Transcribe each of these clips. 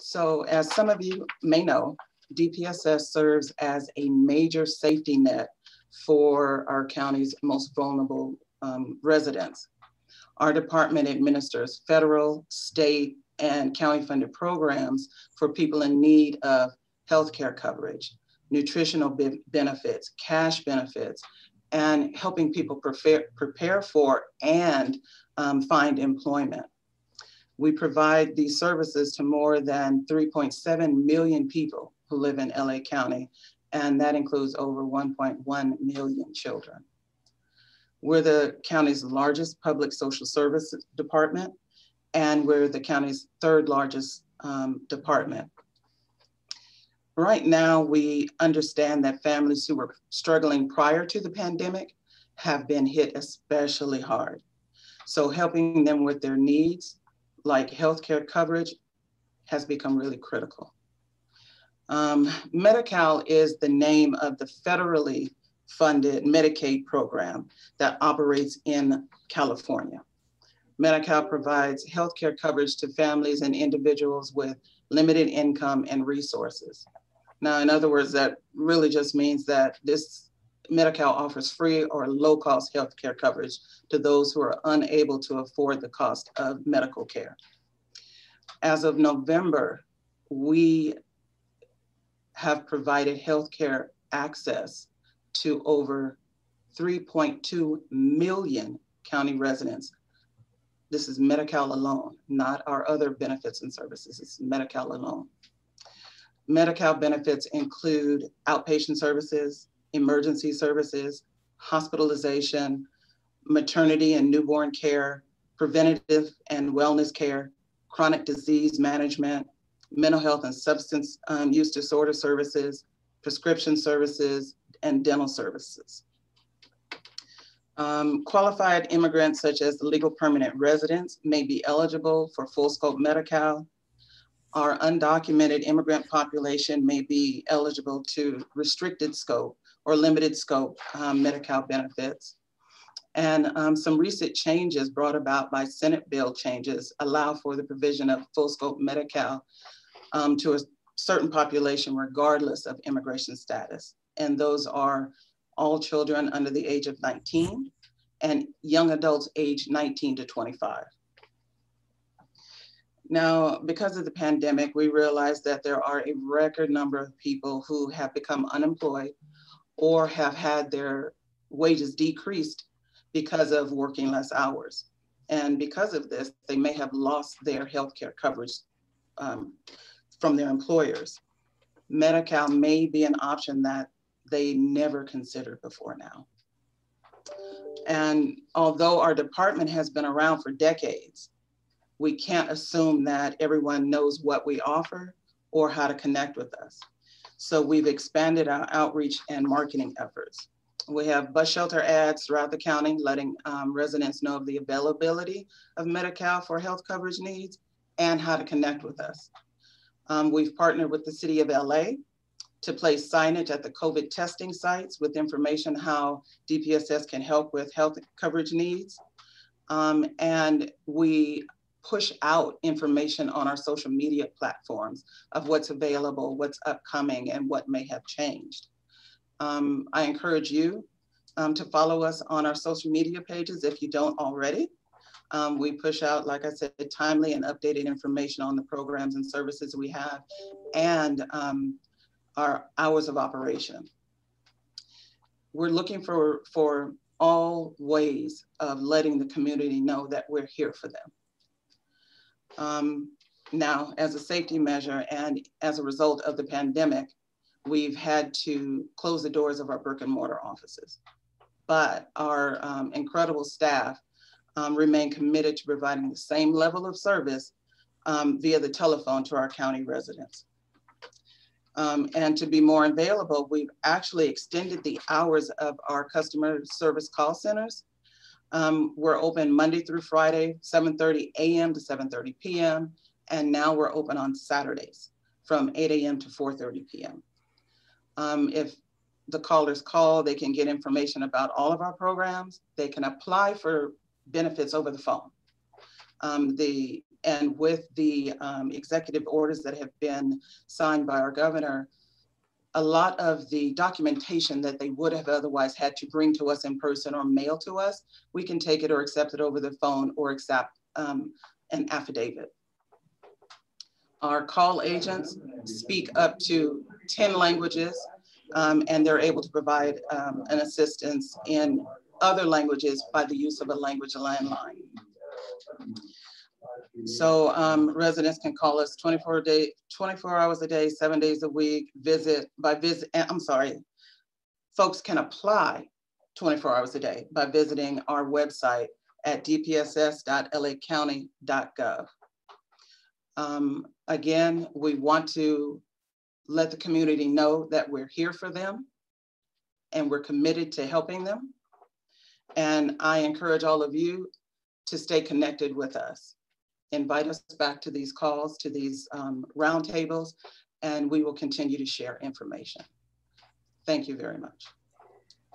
So as some of you may know, DPSS serves as a major safety net for our county's most vulnerable um, residents. Our department administers federal, state, and county funded programs for people in need of healthcare coverage, nutritional be benefits, cash benefits, and helping people prepare, prepare for and um, find employment. We provide these services to more than 3.7 million people who live in LA County, and that includes over 1.1 million children. We're the county's largest public social service department, and we're the county's third largest um, department. Right now, we understand that families who were struggling prior to the pandemic have been hit especially hard. So helping them with their needs, like healthcare coverage, has become really critical. Um, Medi-Cal is the name of the federally funded Medicaid program that operates in California. Medi-Cal provides healthcare coverage to families and individuals with limited income and resources. Now, in other words, that really just means that this Medi-Cal offers free or low-cost healthcare coverage to those who are unable to afford the cost of medical care. As of November, we have provided healthcare access to over 3.2 million county residents. This is Medi-Cal alone, not our other benefits and services. It's Medi-Cal alone. Medi-Cal benefits include outpatient services, emergency services, hospitalization, maternity and newborn care, preventative and wellness care, chronic disease management, mental health and substance um, use disorder services, prescription services, and dental services. Um, qualified immigrants such as legal permanent residents may be eligible for full scope Medi-Cal our undocumented immigrant population may be eligible to restricted scope or limited scope um, Medi-Cal benefits. And um, some recent changes brought about by Senate bill changes allow for the provision of full scope Medi-Cal um, to a certain population regardless of immigration status. And those are all children under the age of 19 and young adults aged 19 to 25. Now, because of the pandemic, we realized that there are a record number of people who have become unemployed or have had their wages decreased because of working less hours. And because of this, they may have lost their health care coverage um, from their employers. Medi-Cal may be an option that they never considered before now. And although our department has been around for decades, we can't assume that everyone knows what we offer or how to connect with us. So we've expanded our outreach and marketing efforts. We have bus shelter ads throughout the county, letting um, residents know of the availability of Medi-Cal for health coverage needs and how to connect with us. Um, we've partnered with the city of LA to place signage at the COVID testing sites with information how DPSS can help with health coverage needs. Um, and we push out information on our social media platforms of what's available, what's upcoming, and what may have changed. Um, I encourage you um, to follow us on our social media pages if you don't already. Um, we push out, like I said, timely and updated information on the programs and services we have and um, our hours of operation. We're looking for, for all ways of letting the community know that we're here for them. Um, now, as a safety measure and as a result of the pandemic, we've had to close the doors of our brick and mortar offices. But our um, incredible staff um, remain committed to providing the same level of service um, via the telephone to our county residents. Um, and to be more available, we've actually extended the hours of our customer service call centers um, we're open Monday through Friday, 7.30 a.m. to 7.30 p.m. And now we're open on Saturdays from 8 a.m. to 4.30 p.m. Um, if the callers call, they can get information about all of our programs. They can apply for benefits over the phone. Um, the and with the um, executive orders that have been signed by our governor, a lot of the documentation that they would have otherwise had to bring to us in person or mail to us, we can take it or accept it over the phone or accept um, an affidavit. Our call agents speak up to 10 languages um, and they're able to provide um, an assistance in other languages by the use of a language landline. So um, residents can call us 24 day, 24 hours a day, seven days a week, visit by visit, eh, I'm sorry, folks can apply 24 hours a day by visiting our website at dpss.lacounty.gov. Um, again, we want to let the community know that we're here for them and we're committed to helping them. And I encourage all of you to stay connected with us. Invite us back to these calls, to these um, roundtables, and we will continue to share information. Thank you very much.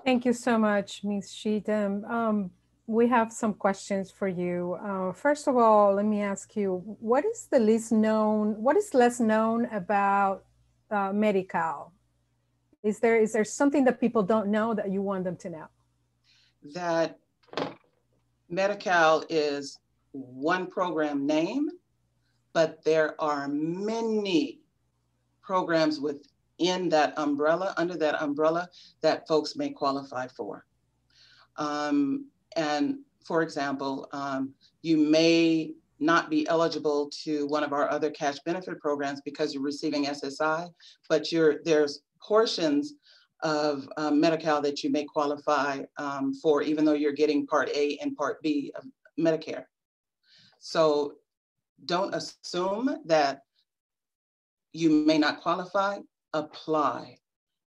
Thank you so much, Ms. Cheatham. Um, we have some questions for you. Uh, first of all, let me ask you, what is the least known, what is less known about uh, Medi-Cal? Is there, is there something that people don't know that you want them to know? That Medi-Cal is one program name, but there are many programs within that umbrella, under that umbrella, that folks may qualify for. Um, and for example, um, you may not be eligible to one of our other cash benefit programs because you're receiving SSI, but you're, there's portions of um, Medi-Cal that you may qualify um, for, even though you're getting Part A and Part B of Medicare. So don't assume that you may not qualify, apply.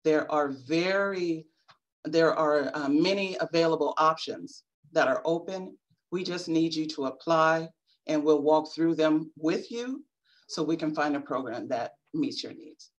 There are very, there are uh, many available options that are open. We just need you to apply and we'll walk through them with you so we can find a program that meets your needs.